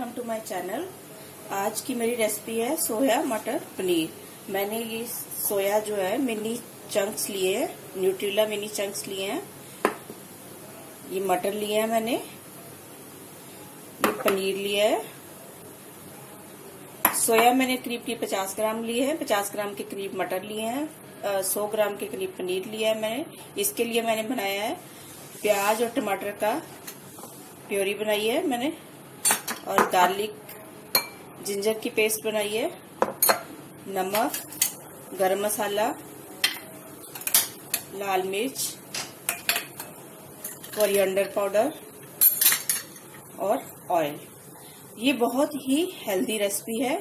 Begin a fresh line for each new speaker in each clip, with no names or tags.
Welcome to my channel आज की मेरी रेसिपी है सोया मटर पनीर। मैंने ये सोया जो है मिनी चंक्स लिए हैं न्यूट्रिला मिनी चंक्स लिए हैं। ये मटर लिए हैं मैंने। ये पनीर लिया है। सोया मैंने करीब करीब पचास ग्राम लिए हैं। पचास ग्राम के करीब मटर लिए हैं। सौ ग्राम के करीब पनीर लिया है मैंने। इसके लिए मैंने बनाया है प्याज और टमाटर का प्योरी बनाई है मैंने। और गार्लिक जिंजर की पेस्ट बनाइए, नमक, गरम मसाला, लाल मिर्च कोरिएंडर पाउडर और ऑयल ये बहुत ही हेल्दी रेसिपी है।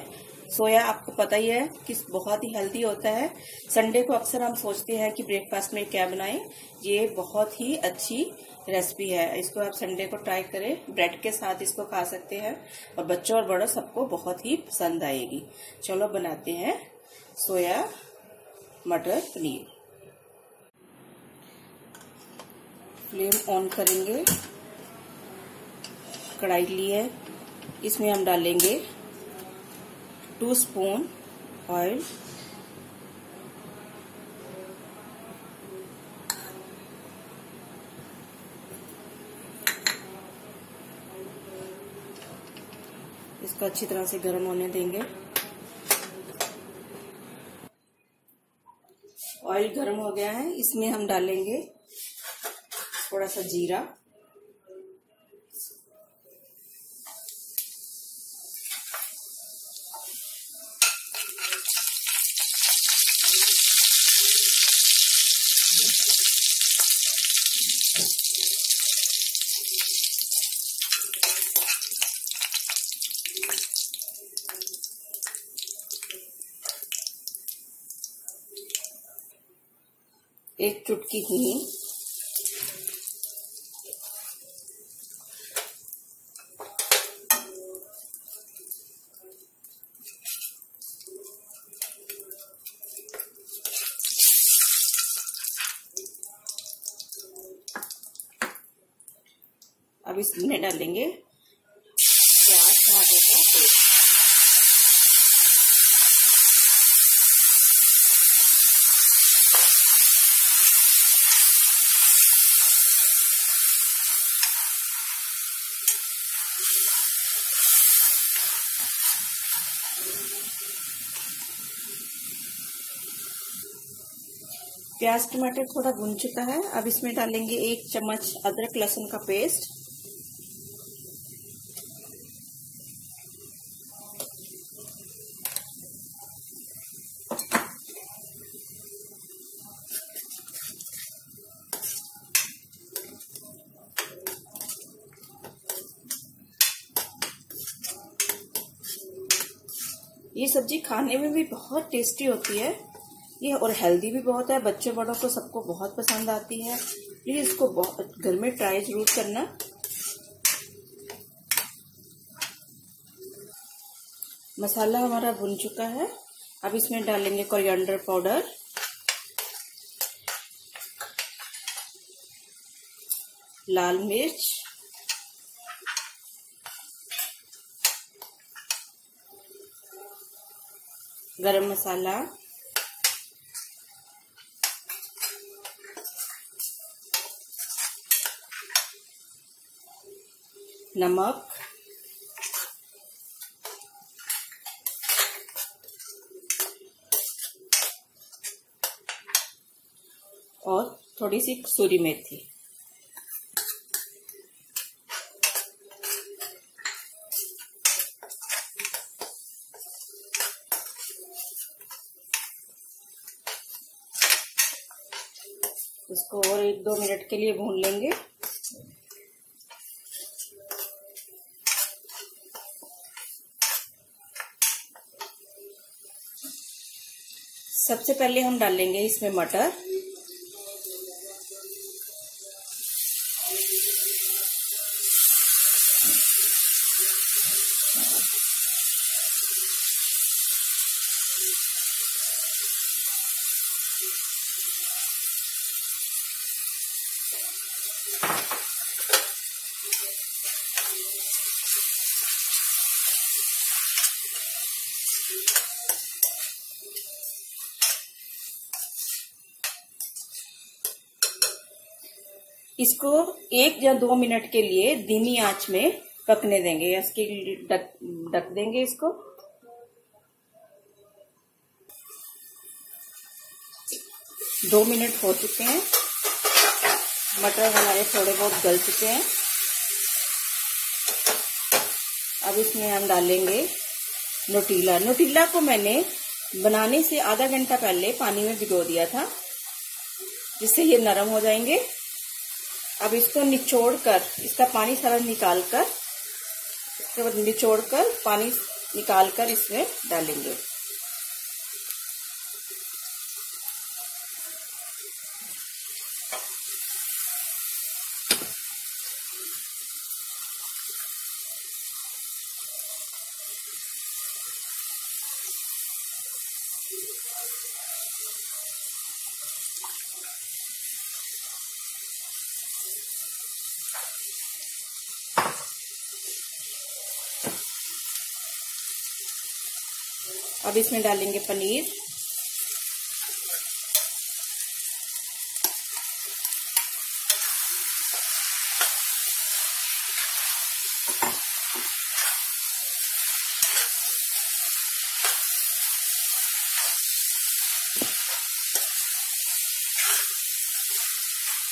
सोया आपको पता ही है कि बहुत ही हेल्दी होता है। संडे को अक्सर हम सोचते हैं कि ब्रेकफास्ट में क्या बनाएँ। ये बहुत ही अच्छी रेसिपी है। इसको आप संडे को ट्राई करें। ब्रेड के साथ इसको खा सकते हैं और बच्चों और बड़ों सबको बहुत ही पसंद आएगी। चलो बनाते हैं सोया मटर पनीर। फ्लेम ऑन करेंगे। कढ़ाई लिए इसमें हम डालेंगे टू स्पून ऑयल इसको अच्छी तरह से गर्म होने देंगे। ऑयल गर्म हो गया है। इसमें हम डालेंगे थोड़ा सा जीरा। एक चुटकी हींग अब इसमें डालेंगे प्याज टमाटर का पेस्ट। प्याज टमाटर थोड़ा भुन चुका है। अब इसमें डालेंगे एक चम्मच अदरक लहसुन का पेस्ट। ये सब्ज़ी खाने में भी बहुत टेस्टी होती है। ये और हेल्दी भी बहुत है, बच्चों बड़ों को सबको बहुत पसंद आती है। प्लीज़ इसको बहुत, घर में ट्राई ज़रूर करना। मसाला हमारा भुन चुका है। अब इसमें डालेंगे कोरिएंडर पाउडर लाल मिर्च। गरम मसाला। नमक। और थोड़ी सी सूरी मेथी। इसको और एक दो मिनट के लिए भून लेंगे। सबसे पहले हम डालेंगे इसमें मटर। इसको एक या दो मिनट के लिए धीमी आँच में पकने देंगे। इसके ढक ढक देंगे इसको। दो मिनट हो चुके हैं। मटर हमारे थोड़े बहुत गल चुके हैं। अब इसमें हम डालेंगे नोटीला। नोटीला को मैंने बनाने से आधा घंटा पहले पानी में भिगो दिया था, जिससे ये नरम हो जाएँगे। अब इसको निचोड़ कर इसका पानी सारा निकाल कर इसके बाद निचोड़ कर पानी निकाल कर इसमें डालेंगे। अब इसमें डालेंगे पनीर।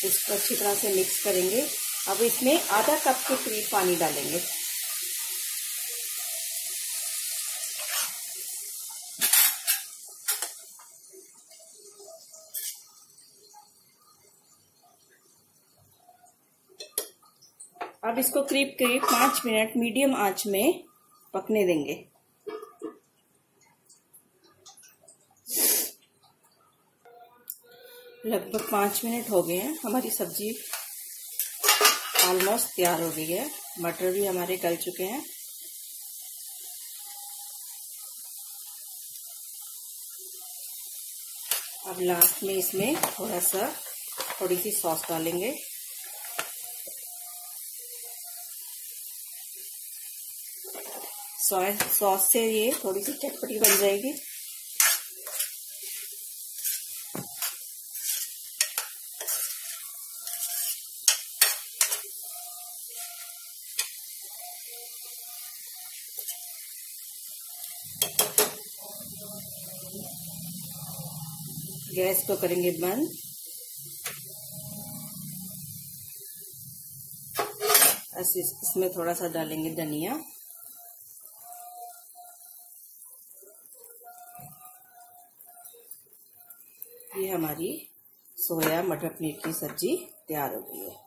इसको अच्छी तरह से मिक्स करेंगे। अब इसमें आधा कप के करीब पानी डालेंगे। अब इसको करीब करीब पाँच मिनट मीडियम आँच में पकने देंगे। लगभग पाँच मिनट हो गए हैं। हमारी सब्ज़ी ऑलमोस्ट तैयार हो गई है। मटर भी हमारे गल चुके हैं। अब लास्ट में इसमें थोड़ा सा थोड़ी सी सॉस डालेंगे। सॉस से ये थोड़ी सी चटपटी बन जाएगी। गैस को करेंगे बंद। इसमें थोड़ा सा डालेंगे धनिया। ये हमारी सोया मटर पनीर की सब्ज़ी तैयार हो गई है।